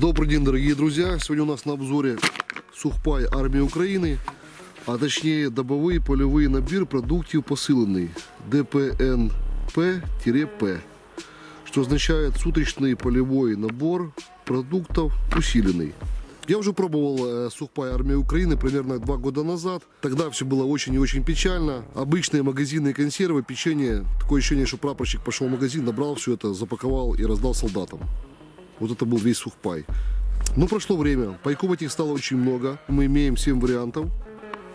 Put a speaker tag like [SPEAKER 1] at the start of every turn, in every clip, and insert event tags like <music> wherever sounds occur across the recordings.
[SPEAKER 1] Добрый день, дорогие друзья! Сегодня у нас на обзоре сухпай армии Украины, а точнее добовий польовий набір продуктів посилений ДПНП-П, что означает суточный полевой набор продуктов усиленный. Я уже пробовал э, сухпай армии Украины примерно два года назад. Тогда все было очень и очень печально. Обычные магазинные консервы, печенье. Такое ощущение, что прапорщик пошел в магазин, набрал все это, запаковал и раздал солдатам. Вот это был весь сухпай. Но прошло время, пайков этих стало очень много. Мы имеем 7 вариантов.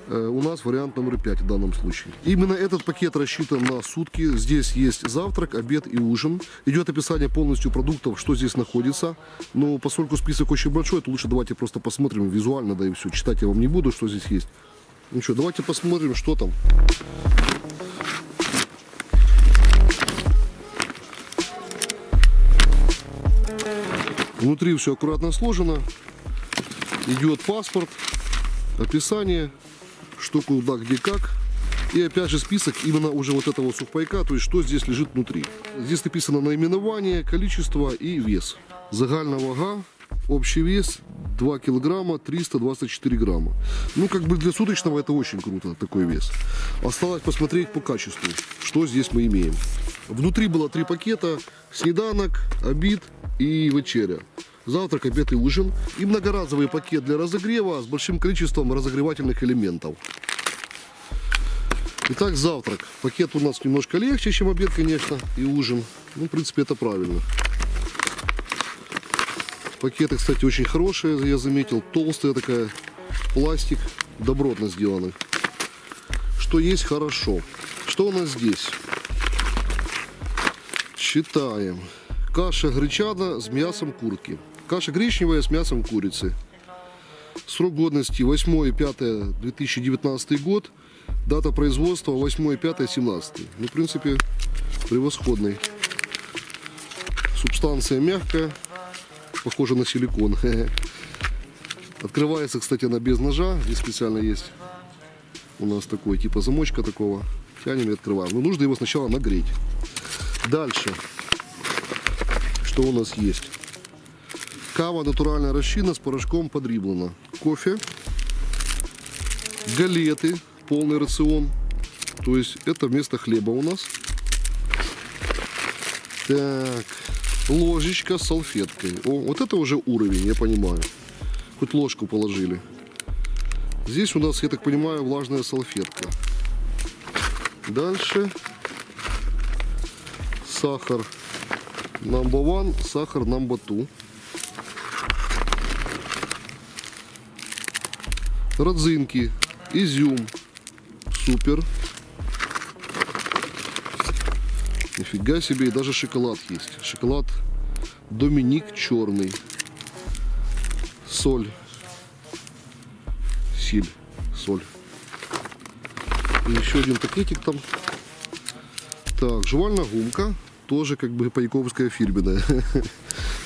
[SPEAKER 1] Э, У нас вариант номер 5 в данном случае. Именно этот пакет рассчитан на сутки. Здесь есть завтрак, обед и ужин. Идет описание полностью продуктов, что здесь находится. Но поскольку список очень большой, то лучше давайте просто посмотрим визуально, да и все. Читать я вам не буду, что здесь есть. Ну что, давайте посмотрим, что там. Внутри все аккуратно сложено. Идет паспорт, описание, что куда, где, как. И опять же список именно уже вот этого сухпайка, то есть что здесь лежит внутри. Здесь написано наименование, количество и вес. Загальная вага, общий вес 2 килограмма 324 грамма. Ну, как бы для суточного это очень круто, такой вес. Осталось посмотреть по качеству, что здесь мы имеем. Внутри было три пакета, снеданок, обид и вечеря. Завтрак, обед и ужин. И многоразовый пакет для разогрева с большим количеством разогревательных элементов. Итак, завтрак. Пакет у нас немножко легче, чем обед, конечно, и ужин. Ну, в принципе, это правильно. Пакеты, кстати, очень хорошие, я заметил. Толстая такая, пластик, добротно сделаны. Что есть хорошо. Что у нас здесь? Читаем. Каша гречана с мясом курки. Каша гречневая с мясом курицы. Срок годности 8.5.2019 год. Дата производства 8.5.17. Ну, в принципе, превосходный. Субстанция мягкая. Похожа на силикон. <laughs> Открывается, кстати, она без ножа. Здесь специально есть у нас такой типа замочка такого. Тянем и открываем. Но нужно его сначала нагреть. Дальше. Что у нас есть? Кава натуральная расчина с порошком подриблена. Кофе. Галеты. Полный рацион. То есть это вместо хлеба у нас. Так. Ложечка с салфеткой. О, вот это уже уровень, я понимаю. Хоть ложку положили. Здесь у нас, я так понимаю, влажная салфетка. Дальше сахар number one, сахар number two. Родзинки, изюм, супер. Нифига себе, и даже шоколад есть. Шоколад Доминик черный. Соль. Силь. Соль. И еще один пакетик там. Так, жевальная гумка. Тоже как бы пайковская фирменная. <laughs>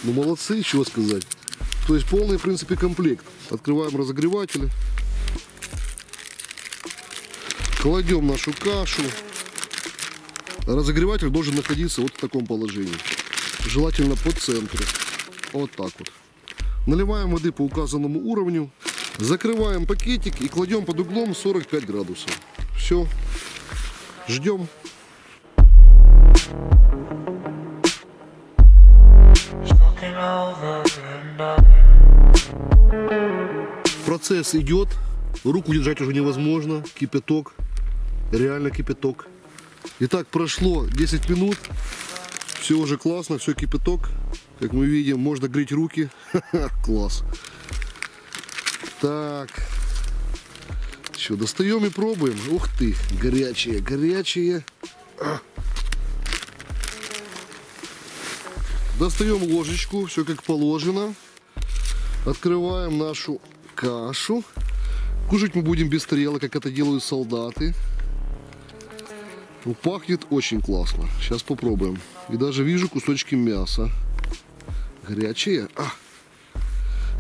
[SPEAKER 1] Ну молодцы, чего сказать. То есть полный, в принципе, комплект. Открываем разогреватель. Кладем нашу кашу. Разогреватель должен находиться вот в таком положении. Желательно по центру. Вот так вот. Наливаем воды по указанному уровню. Закрываем пакетик и кладем под углом 45 градусов. Все. Ждем.
[SPEAKER 2] Looking over
[SPEAKER 1] Процесс идет. Руку держать уже невозможно. Кипяток. Реально кипяток. Итак, прошло 10 минут. Все уже классно, все кипяток. Как мы видим, можно греть руки. <laughs> Класс. Так. Что, достаем и пробуем. Ух ты, горячие, горячие. Достаем ложечку, все как положено. Открываем нашу кашу. Кушать мы будем без тарелок, как это делают солдаты. Ну, пахнет очень классно. Сейчас попробуем. И даже вижу кусочки мяса. Горячие. А.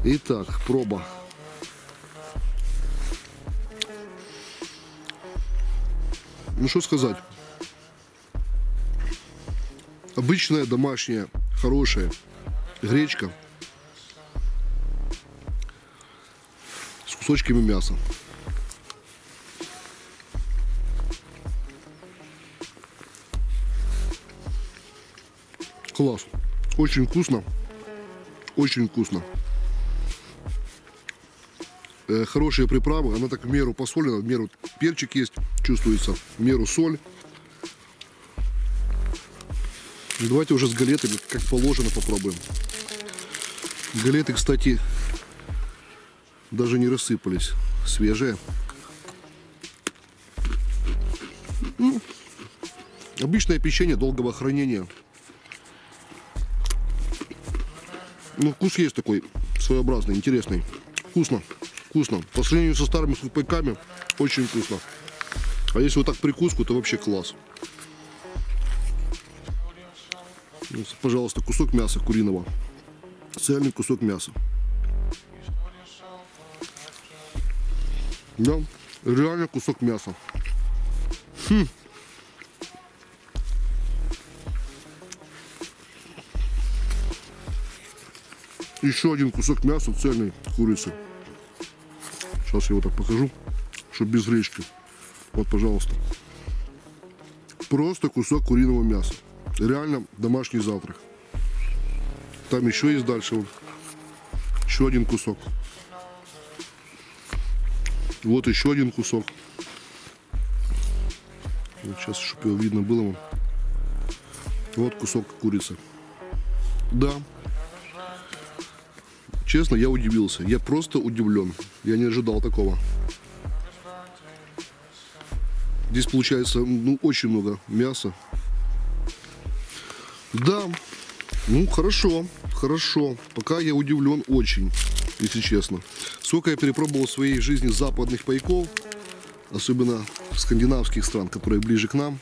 [SPEAKER 1] Итак, проба. Ну что сказать. Обычная домашняя, хорошая. Гречка с кусочками мяса. Класс. Очень вкусно. Очень вкусно. Э, Хорошие приправы. Она так в меру посолена, в меру перчик есть, чувствуется, в меру соль. Давайте уже с галетами, как положено, попробуем. Галеты, кстати, даже не рассыпались. Свежие. Ну, обычное печенье долгого хранения. Ну, вкус есть такой своеобразный, интересный. Вкусно, вкусно. По сравнению со старыми сухпайками, очень вкусно. А если вот так прикуску, то вообще класс. Пожалуйста, кусок мяса куриного. Цельный кусок мяса. Да, реально кусок мяса. Хм. Еще один кусок мяса цельной курицы. Сейчас я его так покажу, чтобы без гречки. Вот, пожалуйста. Просто кусок куриного мяса. Реально домашний завтрак. Там еще есть дальше. Вот. Еще один кусок. Вот еще один кусок. Вот сейчас, чтобы его видно было вам. Вот кусок курицы. Да. Честно, я удивился. Я просто удивлен. Я не ожидал такого. Здесь получается ну, очень много мяса. Да, ну хорошо, хорошо. Пока я удивлен очень, если честно. Сколько я перепробовал в своей жизни западных пайков, особенно скандинавских стран, которые ближе к нам,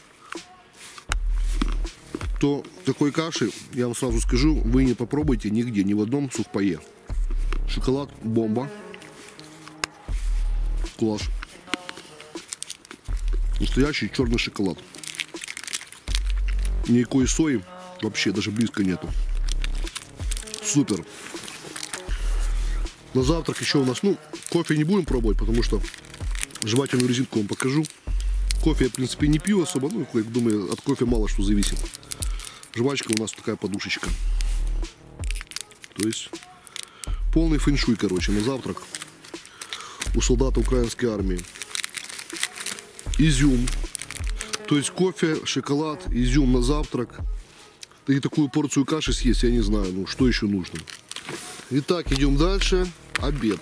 [SPEAKER 1] то такой каши, я вам сразу скажу, вы не попробуйте нигде, ни в одном сухпае. Шоколад бомба. Класс. Настоящий черный шоколад. Никакой сои вообще даже близко нету. Супер. На завтрак еще у нас, ну, кофе не будем пробовать, потому что жевательную резинку вам покажу. Кофе я, в принципе, не пью особо, ну, я думаю, от кофе мало что зависит. Жвачка у нас такая подушечка. То есть полный фэншуй, короче, на завтрак у солдата украинской армии. Изюм. То есть кофе, шоколад, изюм на завтрак. И такую порцию каши съесть, я не знаю, ну что еще нужно. Итак, идем дальше. Обед.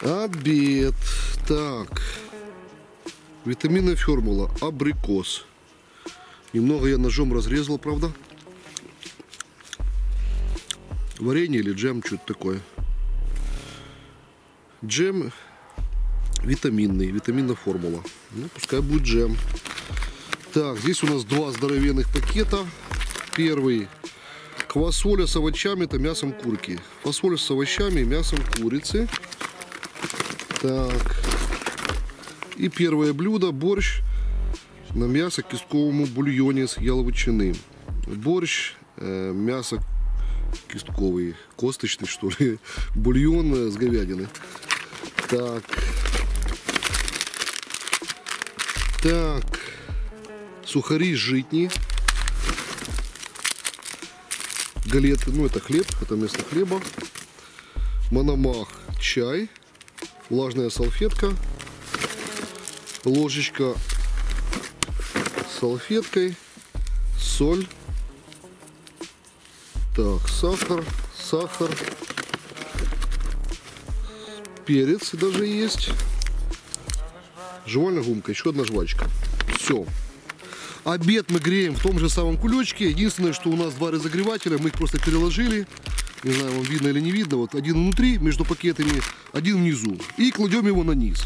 [SPEAKER 1] Обед. Так. Витаминная формула. Абрикос. Немного я ножом разрезал, правда. Варенье или джем, что-то такое. Джем витаминный, витаминная формула. Ну, пускай будет джем. Так, здесь у нас два здоровенных пакета. Первый квасоля с овощами, это мясом курки. Фасоль с овощами и мясом курицы. Так. И первое блюдо борщ на мясо кистковому бульоне с яловичины. Борщ, э, мясо кистковый, косточный что ли, <laughs> бульон э, с говядины. Так. Так. Сухари житни. Галеты, ну это хлеб, это вместо хлеба. Мономах, чай. Влажная салфетка. Ложечка салфеткой. Соль. Так, сахар, сахар. Перец даже есть. Жевальная гумка, еще одна жвачка. Все. Обед мы греем в том же самом кулечке. Единственное, что у нас два разогревателя, мы их просто переложили. Не знаю, вам видно или не видно. Вот один внутри, между пакетами, один внизу. И кладем его на низ.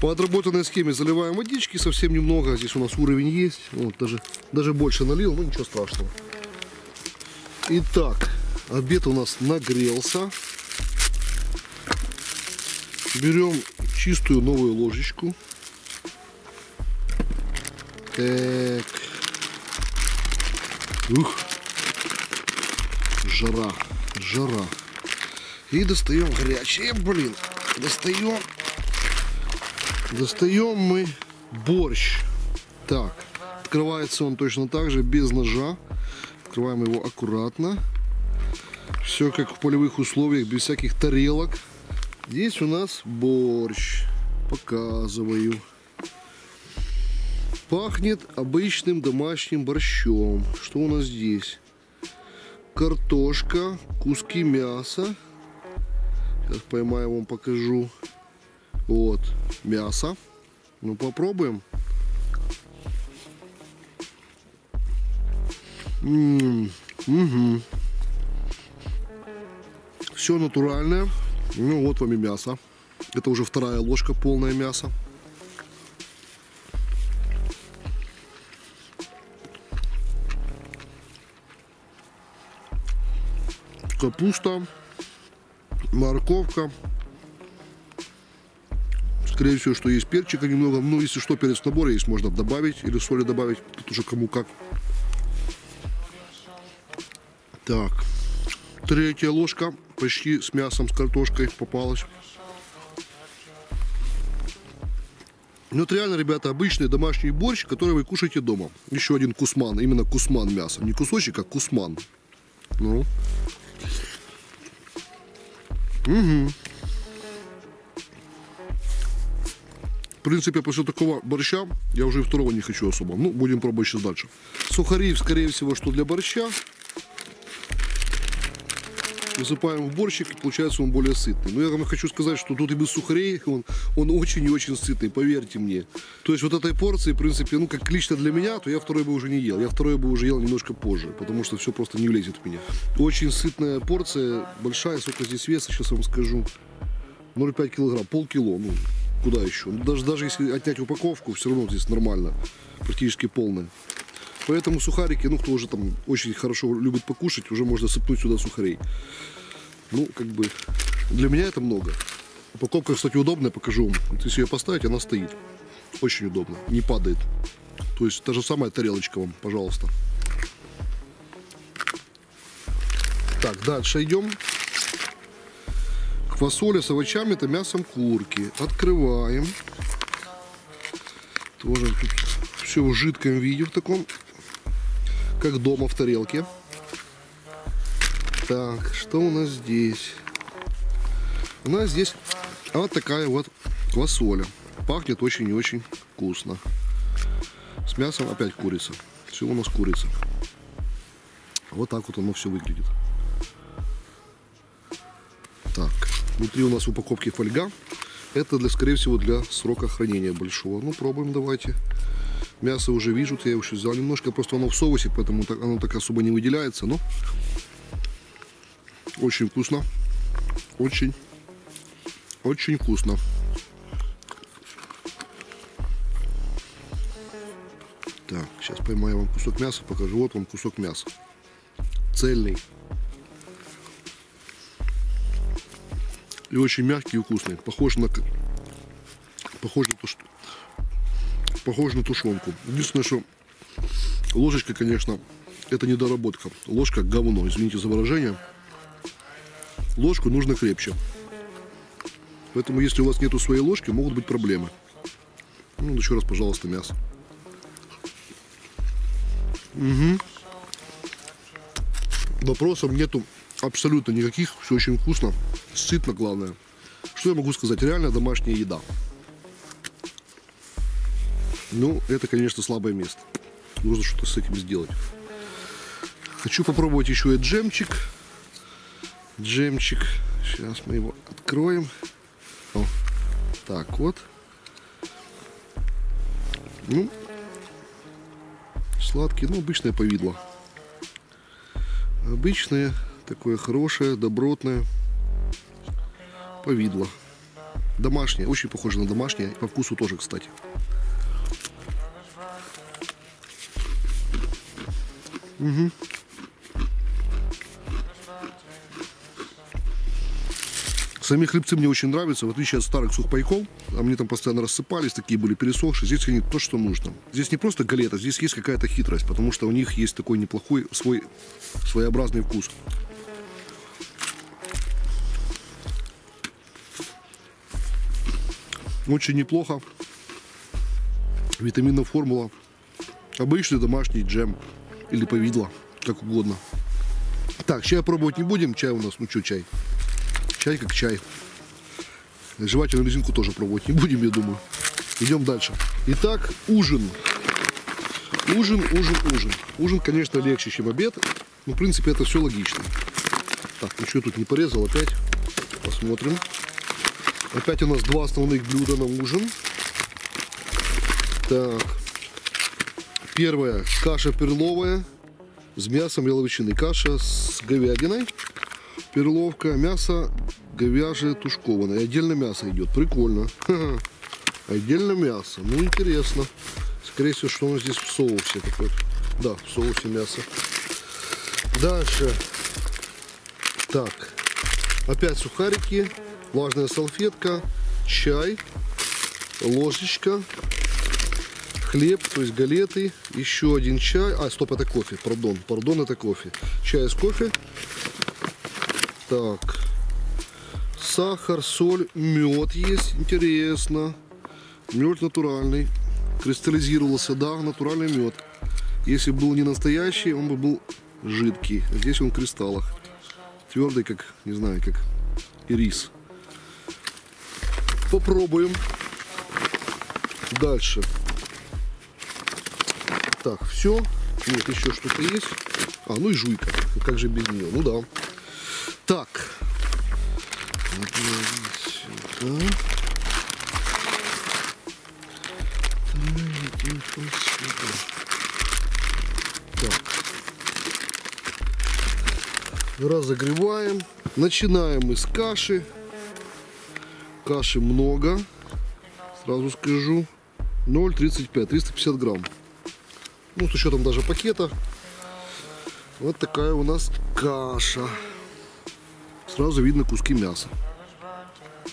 [SPEAKER 1] По отработанной схеме заливаем водички, совсем немного. Здесь у нас уровень есть. Вот, даже, даже больше налил, но ничего страшного. Итак, обед у нас нагрелся. Берем чистую новую ложечку. Так. Ух. Жара. Жара. И достаем горячее, блин. Достаем. Достаем мы борщ. Так, открывается он точно так же, без ножа. Открываем его аккуратно. Все как в полевых условиях, без всяких тарелок. Здесь у нас борщ. Показываю. Пахнет обычным домашним борщом. Что у нас здесь? Картошка, куски мяса. Сейчас поймаю, вам покажу. Вот, мясо. Ну, попробуем. М, мгм. Все натуральное. Ну, вот вам и мясо. Это уже вторая ложка полное мясо. Капуста, морковка. Скорее всего, что есть перчика немного. Ну, если что, перец в наборе есть, можно добавить. Или соли добавить. Тут уже кому как. Так. Третья ложка почти с мясом, с картошкой попалась. Ну, это реально, ребята, обычный домашний борщ, который вы кушаете дома. Еще один кусман, именно кусман мяса. Не кусочек, а кусман. Ну. В принципе, после такого борща я уже и второго не хочу особо. Ну, будем пробовать сейчас дальше. Сухари, скорее всего, что для борща. Высыпаем в борщик, и получается он более сытный. Но я вам хочу сказать, что тут и без сухарей он, он очень и очень сытный, поверьте мне. То есть вот этой порции, в принципе, ну как лично для меня, то я второй бы уже не ел. Я второй бы уже ел немножко позже, потому что все просто не влезет в меня. Очень сытная порция, большая, сколько здесь веса, сейчас вам скажу. 0,5 килограмм, полкило, ну куда еще? Ну, даже, даже если отнять упаковку, все равно здесь нормально, практически полная. Поэтому сухарики, ну кто уже там очень хорошо любит покушать, уже можно сыпнуть сюда сухарей. Ну, как бы, для меня это много. Упаковка, кстати, удобная, покажу вам. Если ее поставить, она стоит. Очень удобно, не падает. То есть та же самая тарелочка вам, пожалуйста. Так, дальше идем. Квасоля с овощами, это мясом курки. Открываем. Тоже тут все в жидком виде, в таком, как дома в тарелке. Так, что у нас здесь? У нас здесь вот такая вот квасоля. Пахнет очень и очень вкусно. С мясом опять курица. Все у нас курица. Вот так вот оно все выглядит. Так, внутри у нас в упаковке фольга. Это, для, скорее всего, для срока хранения большого. Ну, пробуем давайте. Мясо уже вижу, я его еще взял немножко, просто оно в соусе, поэтому так, оно так особо не выделяется, но очень вкусно. Очень, очень вкусно. Так, сейчас поймаю вам кусок мяса, покажу. Вот вам кусок мяса. Цельный. И очень мягкий и вкусный. Похож на похож на то, что похож на тушенку. Единственное, что ложечка, конечно, это недоработка. Ложка говно, извините за выражение. Ложку нужно крепче. Поэтому, если у вас нету своей ложки, могут быть проблемы. Ну, еще раз, пожалуйста, мясо. Угу. Вопросов нету абсолютно никаких. Все очень вкусно. Сытно, главное. Что я могу сказать? Реально домашняя еда. Ну, это, конечно, слабое место. Нужно что-то с этим сделать. Хочу попробовать еще и джемчик. Джемчик. Сейчас мы его откроем. О, так вот. Ну, сладкий, ну, обычное повидло. Обычное, такое хорошее, добротное повидло. Домашнее, очень похоже на домашнее. По вкусу тоже, кстати. Угу. Сами хлебцы мне очень нравятся, в отличие от старых сухпайков. Они там постоянно рассыпались, такие были пересохшие. Здесь они то, что нужно. Здесь не просто галета, здесь есть какая-то хитрость, потому что у них есть такой неплохой, свой своеобразный вкус. Очень неплохо. Витаминная формула. Обычный домашний джем. Или повидло, как угодно. Так, чай пробовать не будем. Чай у нас, ну что чай? Чай как чай. Жевательную резинку тоже пробовать не будем, я думаю. Идем дальше. Итак, ужин. Ужин, ужин, ужин. Ужин, конечно, легче, чем обед. Но, в принципе, это все логично. Так, ничего тут не порезал опять. Посмотрим. Опять у нас два основных блюда на ужин. Так. Первая каша перловая с мясом яловичины. Каша с говядиной. Перловка. Мясо говяжье тушкованное. Отдельно мясо идет. Прикольно. <laughs> Отдельно мясо. Ну, интересно. Скорее всего, что нас здесь в соусе такой. Да, в соусе мясо. Дальше. Так. Опять сухарики. Влажная салфетка. Чай. Ложечка. Хлеб, то есть галеты. Еще один чай. А, стоп, это кофе. Пардон. Пардон, это кофе. Чай с кофе. Так. Сахар, соль, мед есть. Интересно. Мед натуральный. Кристаллизировался, да, натуральный мед. Если был не настоящий, он бы был жидкий. Здесь он в кристаллах. Твердый, как, не знаю, как и рис. Попробуем. Дальше. Так, все. Нет, еще что-то есть. А, ну и жуйка. Как же без нее? Ну да. Так. Сюда. Так. Разогреваем. Начинаем мы с каши. Каши много. Сразу скажу. 0,35. 350 грамм. Ну, с учетом даже пакета. Вот такая у нас каша. Сразу видно куски мяса.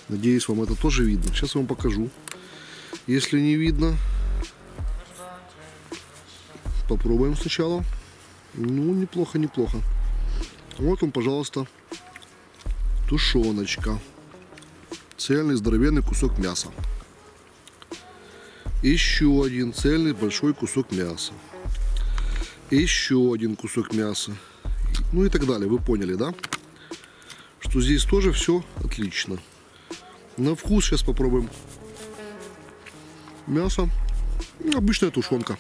[SPEAKER 1] Надеюсь, вам это тоже видно. Сейчас вам покажу. Если не видно, попробуем сначала. Ну, неплохо, неплохо. Вот он, пожалуйста, тушеночка. Цельный здоровенный кусок мяса. Еще один цельный большой кусок мяса. Еще один кусок мяса. Ну и так далее. Вы поняли, да? Что здесь тоже все отлично. На вкус сейчас попробуем. Мясо. Обычная тушенка.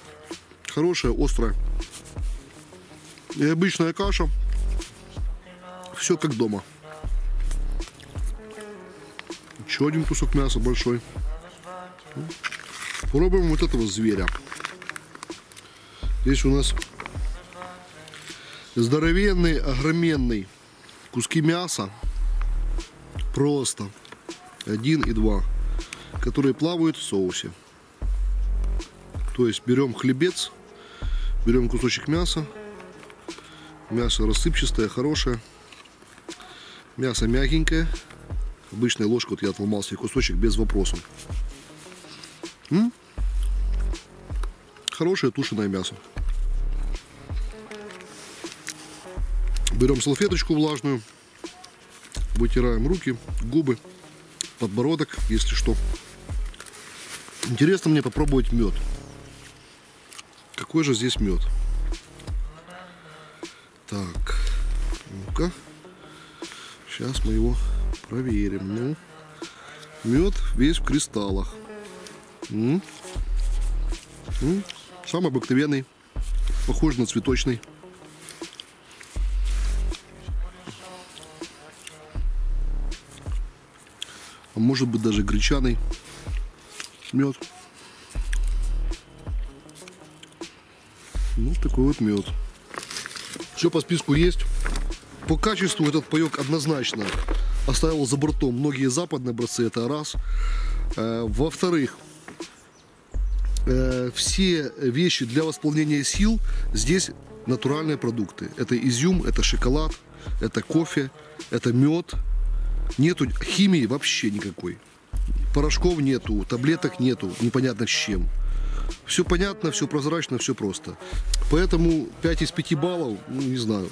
[SPEAKER 1] Хорошая, острая. И обычная каша. Все как дома. Еще один кусок мяса большой. Пробуем вот этого зверя. Здесь у нас здоровенный, огроменный куски мяса. Просто. Один и два. Которые плавают в соусе. То есть берем хлебец, берем кусочек мяса. Мясо рассыпчатое, хорошее. Мясо мягенькое. Обычной ложкой вот я отломал себе кусочек без вопросов. М? Хорошее тушеное мясо. Берем салфеточку влажную, вытираем руки, губы, подбородок, если что. Интересно мне попробовать мед. Какой же здесь мед? Так, ну-ка. Сейчас мы его проверим. Ну, мед весь в кристаллах. М? М? Самый обыкновенный. Похож на цветочный. Может быть даже гречаный мед. Ну, такой вот мед. Все по списку есть. По качеству этот паек однозначно оставил за бортом многие западные образцы, это раз. Э, Во-вторых, э, все вещи для восполнения сил здесь натуральные продукты. Это изюм, это шоколад, это кофе, это мед. Нету химии вообще никакой. Порошков нету, таблеток нету, непонятно с чем. Все понятно, все прозрачно, все просто. Поэтому 5 из 5 баллов, ну, не знаю.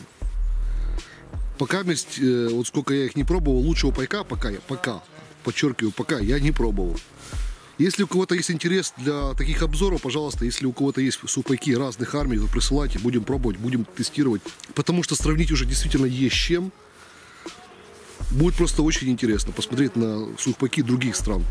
[SPEAKER 1] Пока, э, вот сколько я их не пробовал, лучшего пайка пока, я- пока, подчеркиваю, пока я не пробовал. Если у кого-то есть интерес для таких обзоров, пожалуйста, если у кого-то есть сухпайки разных армий, то присылайте, будем пробовать, будем тестировать. Потому что сравнить уже действительно есть с чем. Будет просто очень интересно посмотреть на сухпайки других стран.